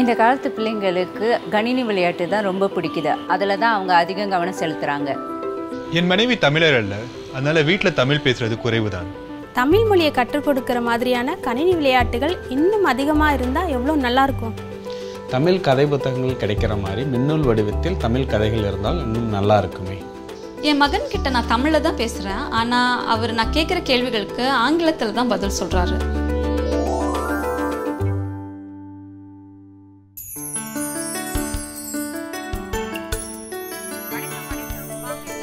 இந்த காலத்து பிள்ளைங்களுக்கு கணினி விளையாட்டு தான் ரொம்ப பிடிக்குது. அதில் தான் அவங்க அதிகம் கவனம் செலுத்துகிறாங்க என் மனைவி தமிழர் அல்ல. அதனால வீட்டில் தமிழ் பேசுறது குறைவுதான். தமிழ் மொழியை கற்றுக் கொடுக்கிற மாதிரியான கணினி விளையாட்டுகள் இன்னும் அதிகமாக இருந்தால் எவ்வளோ நல்லாயிருக்கும்? தமிழ் கதை புத்தகங்கள் கிடைக்கிற மாதிரி மின்னூல் வடிவத்தில் தமிழ் கதைகள் இருந்தால் இன்னும் நல்லா இருக்குமே என் மகன் கிட்ட நான் தமிழில் தான் பேசுகிறேன் ஆனால் அவர் நான் கேட்குற கேள்விகளுக்கு ஆங்கிலத்தில் தான் பதில் சொல்கிறாரு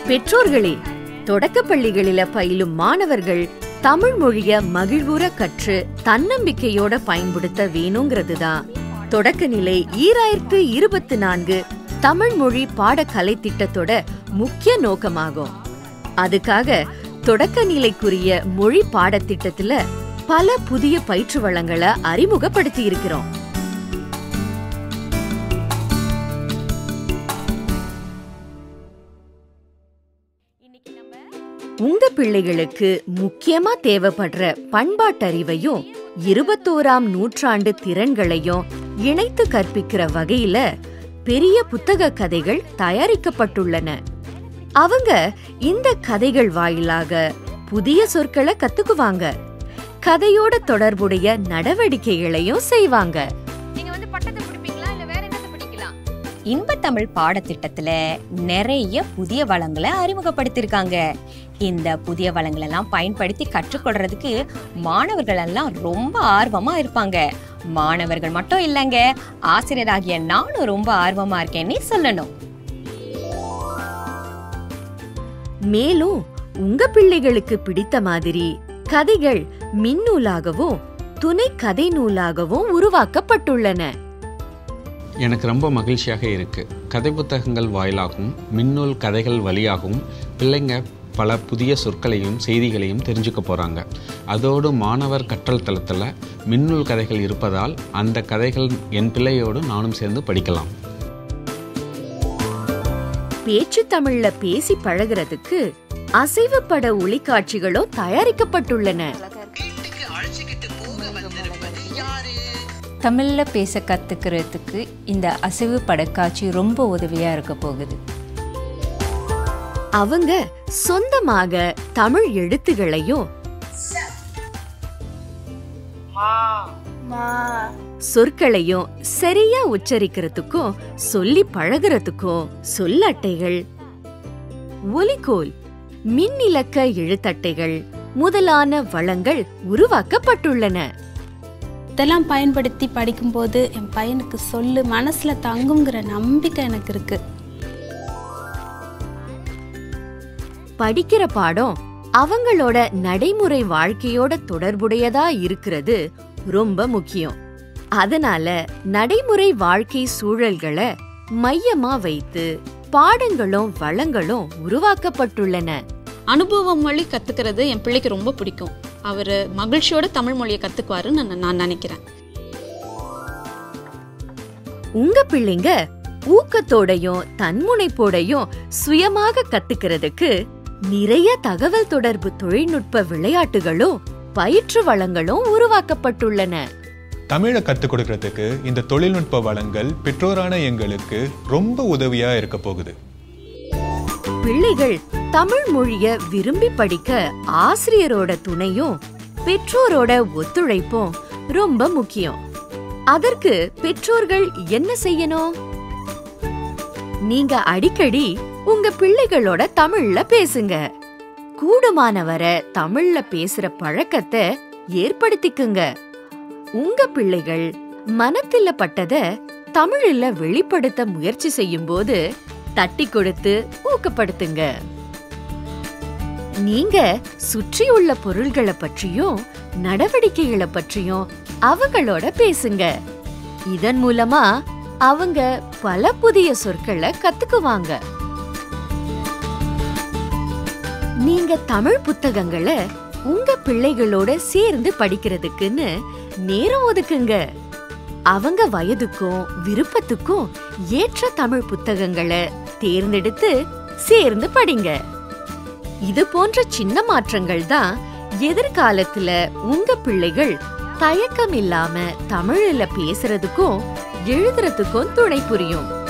பெற்றோர்களே தொடக்க பள்ளிகளில பயிலும் மாணவர்கள் தமிழ் மொழிய மகிழ்வுற கற்று தன்னம்பிக்கையோட பயன்படுத்த வேணுங்கிறது தான் தொடக்க நிலை ஈராயிரத்து இருபத்தி நான்கு தமிழ் மொழி பாடக்கலை திட்டத்தோட முக்கிய நோக்கமாகும். அதுக்காக தொடக்க நிலைக்குரிய மொழி பாடத்திட்டத்துல பல புதிய பயிற்று வளங்களை அறிமுகப்படுத்தி இருக்கிறோம் உங்க பிள்ளைகளுக்கு முக்கியமா தேவைப்படுற பண்பாட்டறிவையும் இருபத்தோராம் நூற்றாண்டு திறன்களையும் இணைத்து கற்பிக்கிற வகையில பெரிய புத்தக கதைகள் தயாரிக்கப்பட்டுள்ளன. அவங்க இந்த கதைகள் வாயிலாக புதிய சொற்களை கத்துக்குவாங்க. கதையோட தொடர்புடைய நடவடிக்கைகளையும் செய்வாங்க. இன்பத்தமிழ் பாடத்திட்டத்துல நிறைய புதிய வளங்களை அறிமுகப்படுத்தியிருக்காங்க இந்த புதிய வளங்களை எல்லாம் பயன்படுத்தி கற்றுக்கொள்றதுக்கு மாணவர்கள் எல்லாம் ரொம்ப ஆர்வமா இருப்பாங்க. மாணவர்கள் மட்டும் இல்லைங்க ஆசிரியராகிய நானும் ரொம்ப ஆர்வமா இருக்கேன்னு சொல்லணும். மேலும் உங்க பிள்ளைகளுக்கு பிடித்த மாதிரி கதைகள் மின்னூலாகவும் துணை கதை நூலாகவும் உருவாக்கப்பட்டுள்ளன. எனக்கு ரொம்ப மகிழ்ச்சியாக இருக்குது கதை புத்தகங்கள் வாயிலாகவும் மின்னூல் கதைகள் வழியாகவும் பிள்ளைங்க பல புதிய சொற்களையும் செய்திகளையும் தெரிஞ்சுக்க போகிறாங்க அதோடு மாணவர் கற்றல் தளத்தில் மின்னூல் கதைகள் இருப்பதால் அந்த கதைகள் என் பிள்ளையோடு நானும் சேர்ந்து படிக்கலாம். பேச்சு தமிழ்ல பேசி பழகுறதுக்கு அசைவுப்பட ஒளிக்காட்சிகளும் தயாரிக்கப்பட்டுள்ளன. தமிழில் பேச கற்றுக்கிறதுக்கு இந்த அசைவு படக்காட்சி ரொம்ப உதவியாக இருக்க போகுது. அவங்க சொந்தமாக தமிழ் எழுத்துகளையும் சொற்களையும் சரியா உச்சரிக்கிறதுக்கும் சொல்லி பழகுறதுக்கும் சொல்லட்டைகள். ஒலிகோல் மின்னிலக்க எழுத்தட்டைகள் முதலான வளங்கள் உருவாக்கப்பட்டுள்ளன. இதெல்லாம் பயன்படுத்தி படிக்கும்போது என் பையனுக்கு சொல்லு மனசில் தங்குங்கிற நம்பிக்கை எனக்கு இருக்கு. படிக்கிற பாடம் அவங்களோட நடைமுறை வாழ்க்கையோட தொடர்புடையதா இருக்கிறது ரொம்ப முக்கியம். அதனால நடைமுறை வாழ்க்கை சூழல்களை மையமா வைத்து பாடங்களும் வளங்களும் உருவாக்கப்பட்டுள்ளன. அனுபவம் மொழி கற்றுக்கிறது என் பிள்ளைக்கு ரொம்ப பிடிக்கும். அவர் மகிழ்ச்சியோட தமிழ் மொழியை கற்றுக்குவாருன்னு நான் நான் நினைக்கிறேன். உங்க பிள்ளைங்க ஊக்கத்தோடையும் தன்முனைப்போடையும் சுயமாக கத்துக்கிறதுக்கு நிறைய தகவல் தொடர்பு தொழில்நுட்ப விளையாட்டுகளும் பயிற்று வளங்களும் உருவாக்கப்பட்டுள்ளன. தமிழை கற்றுக் கொடுக்கறதுக்கு இந்த தொழில்நுட்ப வளங்கள் பெற்றோரான எங்களுக்கு ரொம்ப உதவியா இருக்க போகுது. பிள்ளைகள் தமிழ் மொழிய விரும்பி படிக்க ஆசிரியரோட துணையும் பெற்றோரோட ஒத்துழைப்பும் ரொம்ப முக்கியம். அதற்கு பெற்றோர்கள் என்ன செய்யணும்? நீங்க அடிக்கடி உங்க பிள்ளைகளோட தமிழ்ல பேசுங்க. கூடுமானவரை தமிழ்ல பேசுற பழக்கத்தை ஏற்படுத்திக்குங்க. உங்க பிள்ளைகள் மனத்தில பட்டத தமிழில் வெளிப்படுத்த முயற்சி செய்யும்போது தட்டி கொடுத்து ஊக்கப்படுத்துங்க. நீங்க சுற்றியுள்ள பொருள்களை பற்றியும் நடவடிக்கைகளை பற்றியும் அவங்களோட பேசுங்க. இதன் மூலமா அவங்க பல புதிய சொற்களை கத்துக்குவாங்க. நீங்க தமிழ் புத்தகங்களை உங்க பிள்ளைகளோட சேர்ந்து படிக்கிறதுக்குன்னு நேரம் ஒதுக்குங்க. அவங்க வயதுக்கும் விருப்பத்துக்கும் ஏற்ற தமிழ் புத்தகங்களை தேர்ந்தெடுத்து சேர்ந்து படிங்க. இது போன்ற சின்ன மாற்றங்கள் தான் எதிர்காலத்துல உங்க பிள்ளைகள் தயக்கம் இல்லாம தமிழில் பேசுறதுக்கும் எழுதுறதுக்கும் துணை புரியும்.